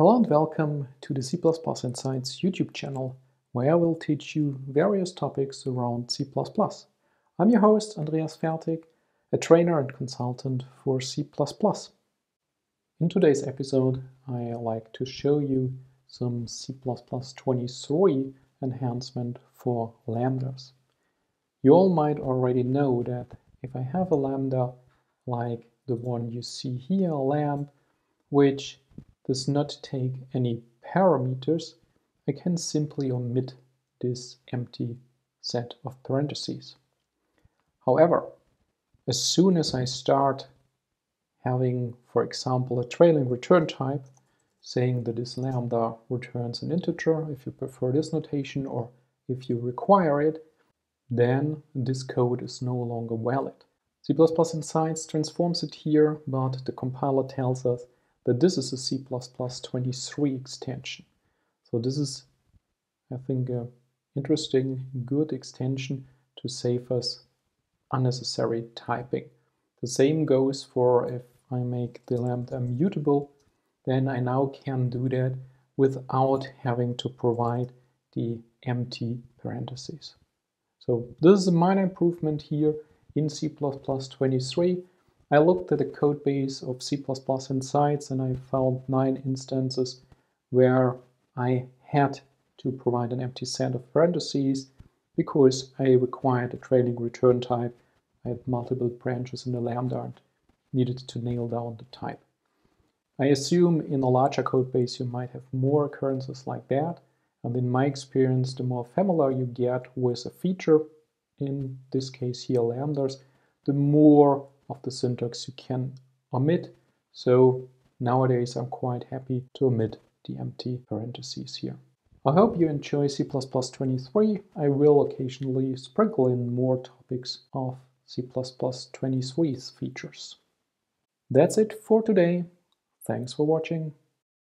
Hello and welcome to the C++ Insights YouTube channel, where I will teach you various topics around C++. I'm your host, Andreas Fertig, a trainer and consultant for C++. In today's episode, I like to show you some C++ 23 enhancement for lambdas. You all might already know that if I have a lambda like the one you see here, lamp, which does not take any parameters, I can simply omit this empty set of parentheses. However, as soon as I start having, for example, a trailing return type, saying that this lambda returns an integer, if you prefer this notation, or if you require it, then this code is no longer valid. C++ Insights transforms it here, but the compiler tells us that this is a C++23 extension. So this is, I think, a interesting, good extension to save us unnecessary typing. The same goes for if I make the lambda mutable, then I now can do that without having to provide the empty parentheses. So this is a minor improvement here in C++23 I looked at the codebase of C++ Insights and I found nine instances where I had to provide an empty set of parentheses because I required a trailing return type. I had multiple branches in the lambda and needed to nail down the type. I assume in a larger codebase you might have more occurrences like that. And in my experience, the more familiar you get with a feature, in this case here lambdas, the more of the syntax you can omit. So nowadays I'm quite happy to omit the empty parentheses here. I hope you enjoy C++23. I will occasionally sprinkle in more topics of C++23's features. That's it for today. Thanks for watching.